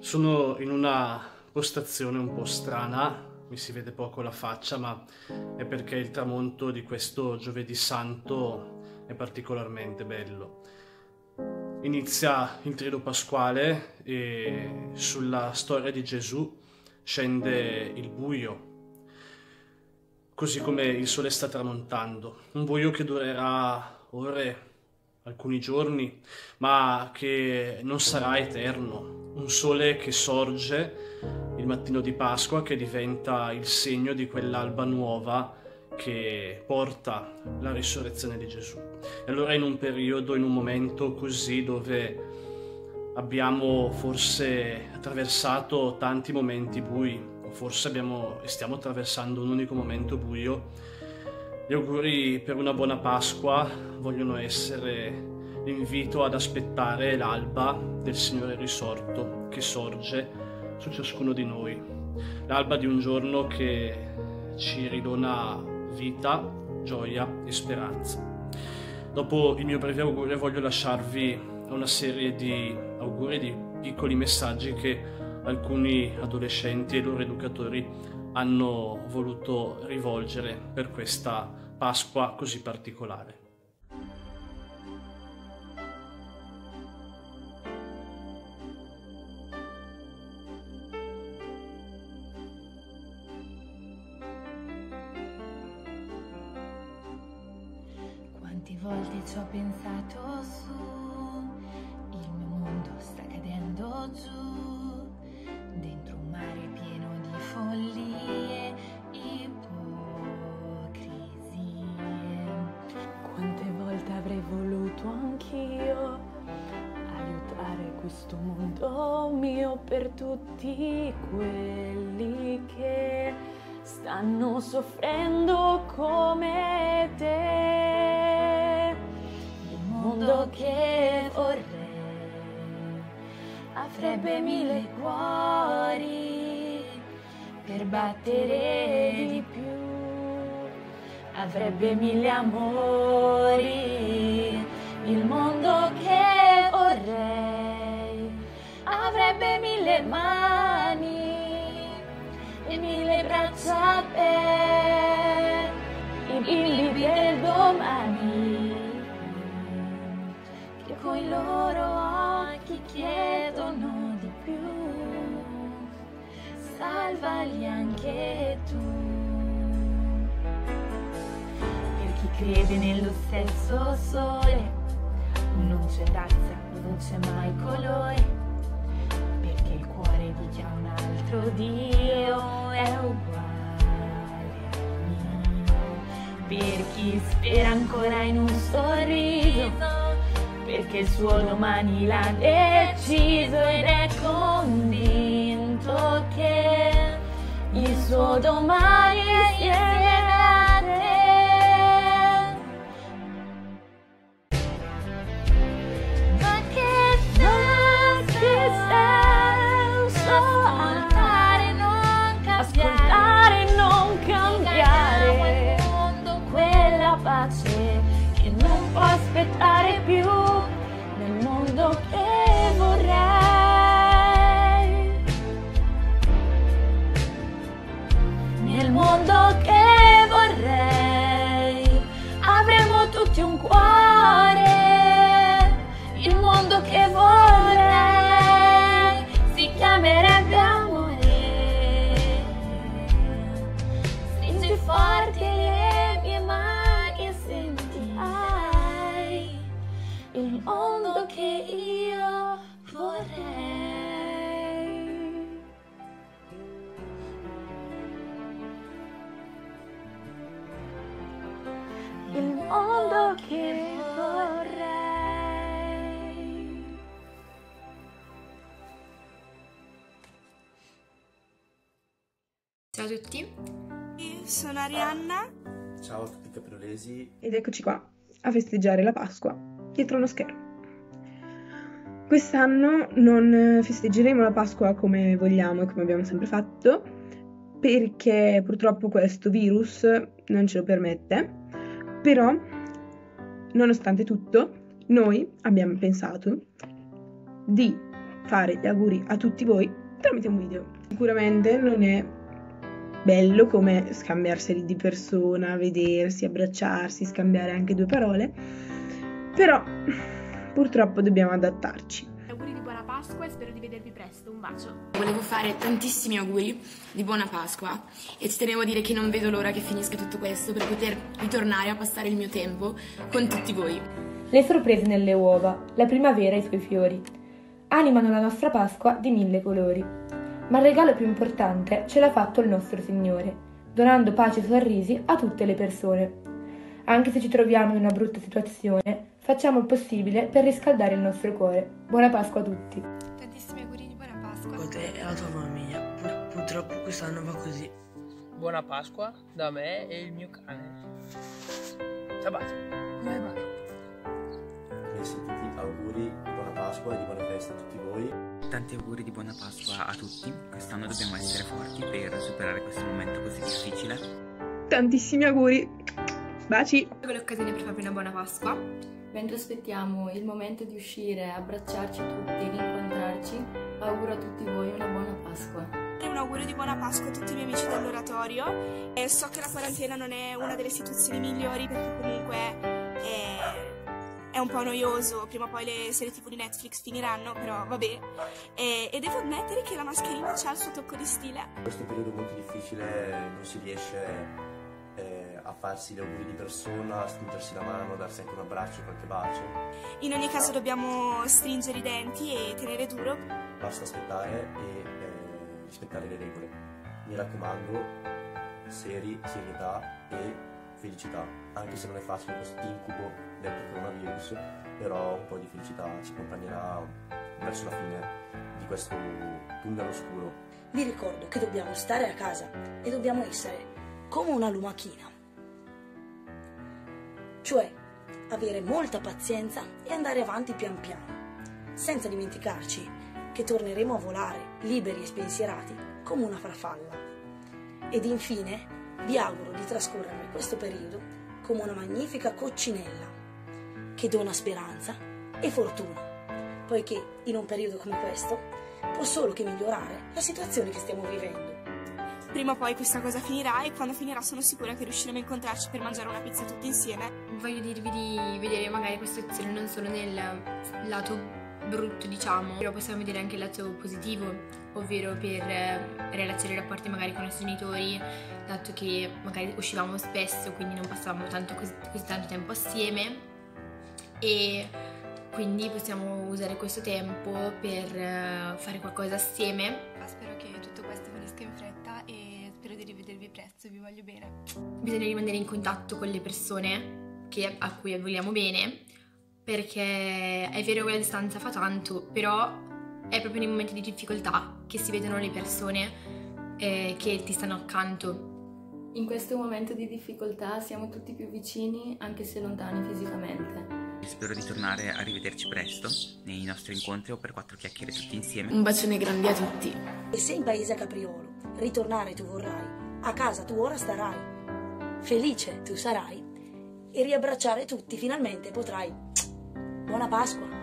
Sono in una postazione un po' strana, mi si vede poco la faccia, ma è perché il tramonto di questo giovedì santo è particolarmente bello. Inizia il trido pasquale e sulla storia di Gesù scende il buio, così come il sole sta tramontando, un buio che durerà ore, alcuni giorni, ma che non sarà eterno, un sole che sorge il mattino di Pasqua che diventa il segno di quell'alba nuova che porta la risurrezione di Gesù. E allora in un periodo, in un momento così dove abbiamo forse attraversato tanti momenti bui, forse abbiamo, stiamo attraversando un unico momento buio, gli auguri per una buona Pasqua vogliono essere l'invito ad aspettare l'alba del Signore risorto che sorge su ciascuno di noi, l'alba di un giorno che ci ridona vita, gioia e speranza. Dopo il mio breve augurio voglio lasciarvi una serie di auguri, di piccoli messaggi che alcuni adolescenti e loro educatori hanno voluto rivolgere per questa Pasqua così particolare. ci ho pensato su, il mio mondo sta cadendo giù, per tutti quelli che stanno soffrendo come te. Mondo che vorrei avrebbe mille cuori per battere di più, avrebbe mille amori, il mondo che vorrei mani e mille braccia per i bimbi del domani coi loro occhi chiedono di più, salvali anche tu. Per chi crede nello stesso sole, non c'è razza, non c'è mai colore, un altro Dio è uguale al mio. Per chi spera ancora in un sorriso, perché il suo domani l'ha deciso ed è convinto che il suo domani aspettare più mondo che vorrei. Nel mondo che vorrei avremo tutti un cuore. Il mondo che vorrei mondo che vorrei. Ciao a tutti, Io sono Arianna. Ciao a tutti i caprolesi. Ed eccoci qua a festeggiare la Pasqua dietro uno schermo. Quest'anno non festeggeremo la Pasqua come vogliamo e come abbiamo sempre fatto, perché purtroppo questo virus non ce lo permette, però, nonostante tutto, noi abbiamo pensato di fare gli auguri a tutti voi tramite un video. Sicuramente non è bello come scambiarseli di persona, vedersi, abbracciarsi, scambiare anche due parole, però purtroppo dobbiamo adattarci. Pasqua e spero di vedervi presto. Un bacio. Volevo fare tantissimi auguri di buona Pasqua e ci tenevo a dire che non vedo l'ora che finisca tutto questo per poter ritornare a passare il mio tempo con tutti voi. Le sorprese nelle uova, la primavera e i suoi fiori, animano la nostra Pasqua di mille colori. Ma il regalo più importante ce l'ha fatto il nostro Signore, donando pace e sorrisi a tutte le persone. Anche se ci troviamo in una brutta situazione, facciamo il possibile per riscaldare il nostro cuore. Buona Pasqua a tutti! Tantissimi auguri di buona Pasqua. Con te e la tua famiglia. Pur- purtroppo quest'anno va così. Buona Pasqua da me e il mio cane. Ciao bacio. Bye bye. Come sentiti, auguri di buona Pasqua e di buone feste a tutti voi. Tanti auguri di buona Pasqua a tutti. Quest'anno dobbiamo essere forti per superare questo momento così difficile. Tantissimi auguri, baci! L'occasione per farvi una buona Pasqua. Mentre aspettiamo il momento di uscire, abbracciarci tutti, rincontrarci, auguro a tutti voi una buona Pasqua. Un augurio di buona Pasqua a tutti i miei amici dell'oratorio. E so che la quarantena non è una delle situazioni migliori perché comunque è, è un po' noioso. Prima o poi le serie tv di Netflix finiranno, però vabbè. E, e devo ammettere che la mascherina ha il suo tocco di stile. In questo periodo molto difficile non si riesce eh, a farsi gli auguri di persona, a stringersi la mano, a darsi anche un abbraccio, qualche bacio. In ogni caso dobbiamo stringere i denti e tenere duro. Basta aspettare e eh, rispettare le regole. Mi raccomando, seri, serietà e felicità. Anche se non è facile questo incubo detto coronavirus, però un po' di felicità ci accompagnerà verso la fine di questo tunnel oscuro. Vi ricordo che dobbiamo stare a casa e dobbiamo essere come una lumachina. Cioè, avere molta pazienza e andare avanti pian piano, senza dimenticarci che torneremo a volare liberi e spensierati come una farfalla. Ed infine vi auguro di trascorrere questo periodo come una magnifica coccinella che dona speranza e fortuna, poiché in un periodo come questo può solo che migliorare la situazione che stiamo vivendo. Prima o poi questa cosa finirà e quando finirà sono sicura che riusciremo a incontrarci per mangiare una pizza tutti insieme. Voglio dirvi di vedere magari questa situazione non solo nel lato brutto, diciamo, però possiamo vedere anche il lato positivo, ovvero per eh, relazionare i rapporti magari con i genitori, dato che magari uscivamo spesso, quindi non passavamo tanto così, così tanto tempo assieme e quindi possiamo usare questo tempo per eh, fare qualcosa assieme. Spero che tutto questo finisca in fretta e spero di rivedervi presto, vi voglio bene. Bisogna rimanere in contatto con le persone che- a cui vogliamo bene, perché è vero che la distanza fa tanto, però è proprio nei momenti di difficoltà che si vedono le persone eh, che ti stanno accanto. In questo momento di difficoltà siamo tutti più vicini, anche se lontani fisicamente. Spero di tornare a rivederci presto nei nostri incontri o per quattro chiacchiere tutti insieme. Un bacione grande a tutti. E se in paese a Capriolo ritornare tu vorrai, a casa tu ora starai, felice tu sarai e riabbracciare tutti finalmente potrai. Buona Pasqua!